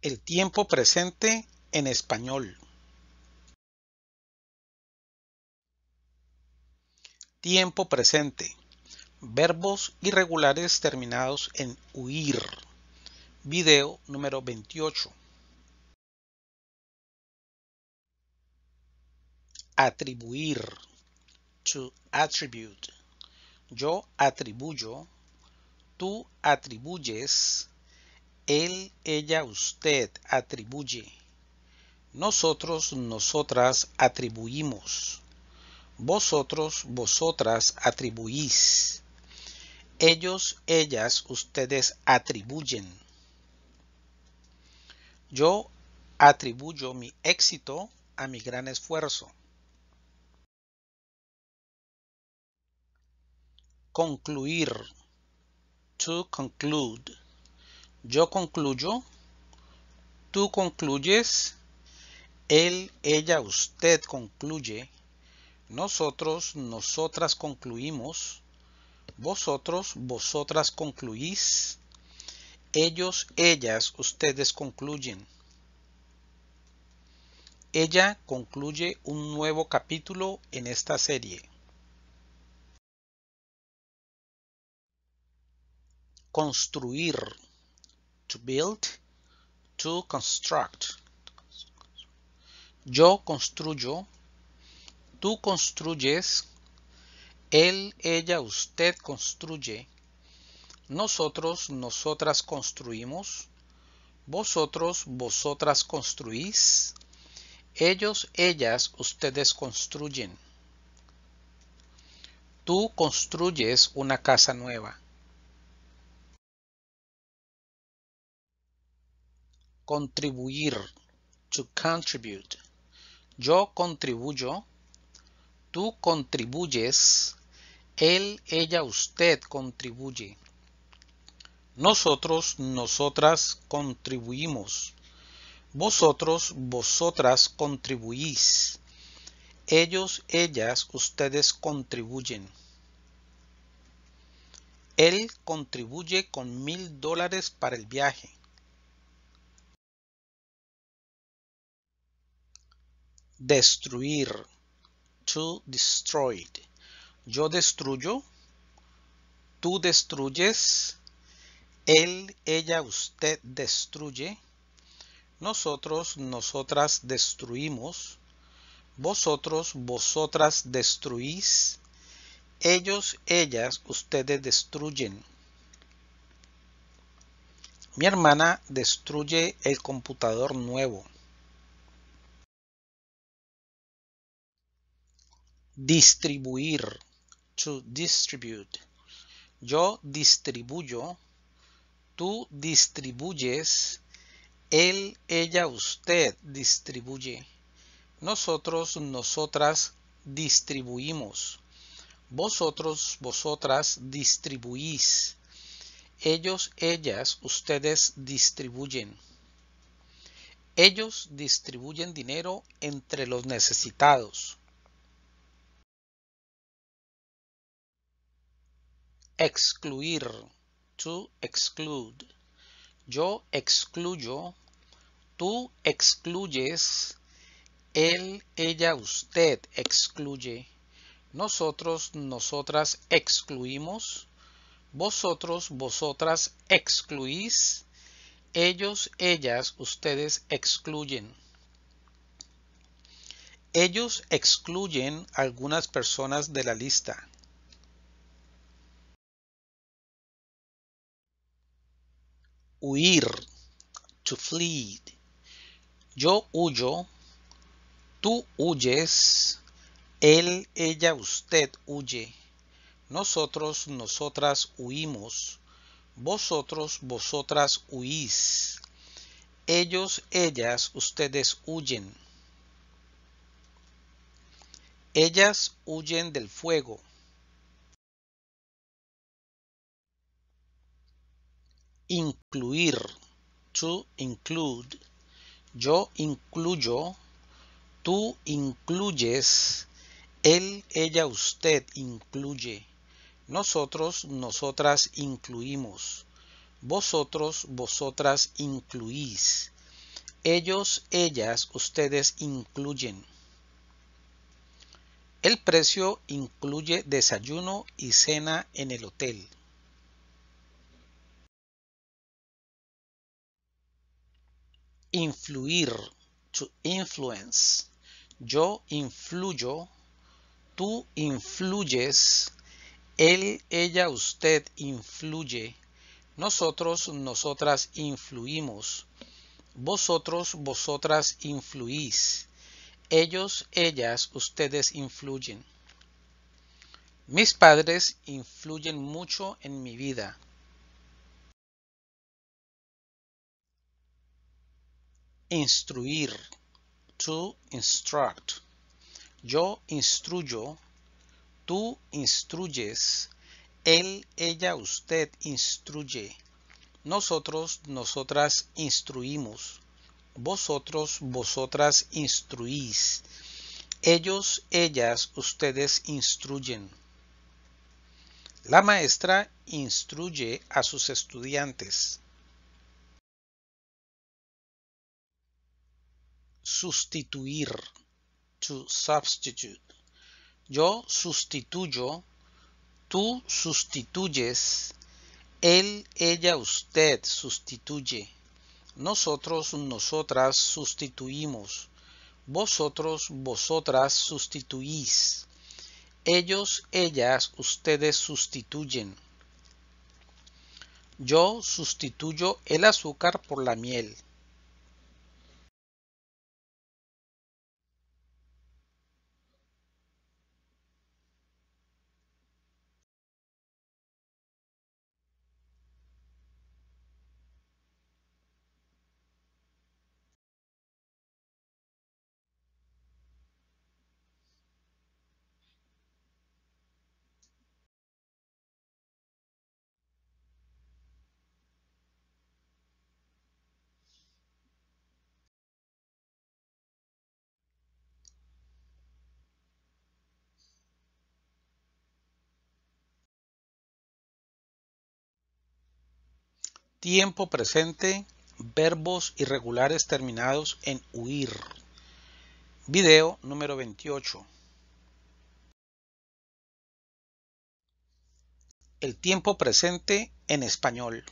El tiempo presente en español. Tiempo presente. Verbos irregulares terminados en huir. Video número 28. Atribuir. To attribute. Yo atribuyo. Tú atribuyes. Él, ella, usted atribuye. Nosotros, nosotras atribuimos. Vosotros, vosotras atribuís. Ellos, ellas, ustedes atribuyen. Yo atribuyo mi éxito a mi gran esfuerzo. Concluir. To conclude. Yo concluyo. Tú concluyes. Él, ella, usted concluye. Nosotros, nosotras concluimos. Vosotros, vosotras concluís. Ellos, ellas, ustedes concluyen. Ella concluye un nuevo capítulo en esta serie. Construir. To build. To construct. Yo construyo. Tú construyes. Él, ella, usted construye. Nosotros, nosotras construimos. Vosotros, vosotras construís. Ellos, ellas, ustedes construyen. Tú construyes una casa nueva. Contribuir. To contribute. Yo contribuyo. Tú contribuyes. Él, ella, usted contribuye. Nosotros, nosotras contribuimos. Vosotros, vosotras contribuís. Ellos, ellas, ustedes contribuyen. Él contribuye con mil dólares para el viaje. Destruir. To destroy. Yo destruyo. Tú destruyes. Él, ella, usted destruye. Nosotros, nosotras destruimos. Vosotros, vosotras destruís. Ellos, ellas, ustedes destruyen. Mi hermana destruye el computador nuevo. Distribuir. To distribute. Yo distribuyo. Tú distribuyes. Él, ella, usted distribuye. Nosotros, nosotras distribuimos. Vosotros, vosotras distribuís. Ellos, ellas, ustedes distribuyen. Ellos distribuyen dinero entre los necesitados. Excluir. To exclude. Yo excluyo. Tú excluyes. Él, ella, usted excluye. Nosotros, nosotras excluimos. Vosotros, vosotras excluís. Ellos, ellas, ustedes excluyen. Ellos excluyen algunas personas de la lista. Huir. To flee. Yo huyo. Tú huyes. Él, ella, usted huye. Nosotros, nosotras huimos. Vosotros, vosotras huís. Ellos, ellas, ustedes huyen. Ellas huyen del fuego. Incluir. To include. Yo incluyo. Tú incluyes. Él, ella, usted incluye. Nosotros, nosotras incluimos. Vosotros, vosotras incluís. Ellos, ellas, ustedes incluyen. El precio incluye desayuno y cena en el hotel. Influir, to influence. Yo influyo, tú influyes, él, ella, usted influye, nosotros, nosotras influimos, vosotros, vosotras influís, ellos, ellas, ustedes influyen. Mis padres influyen mucho en mi vida. Instruir. To instruct. Yo instruyo. Tú instruyes. Él, ella, usted instruye. Nosotros, nosotras instruimos. Vosotros, vosotras instruís. Ellos, ellas, ustedes instruyen. La maestra instruye a sus estudiantes. Sustituir, to substitute. Yo sustituyo, tú sustituyes, él, ella, usted sustituye. Nosotros, nosotras sustituimos. Vosotros, vosotras sustituís. Ellos, ellas, ustedes sustituyen. Yo sustituyo el azúcar por la miel. Tiempo presente, verbos irregulares terminados en huir. Video número 28. El tiempo presente en español.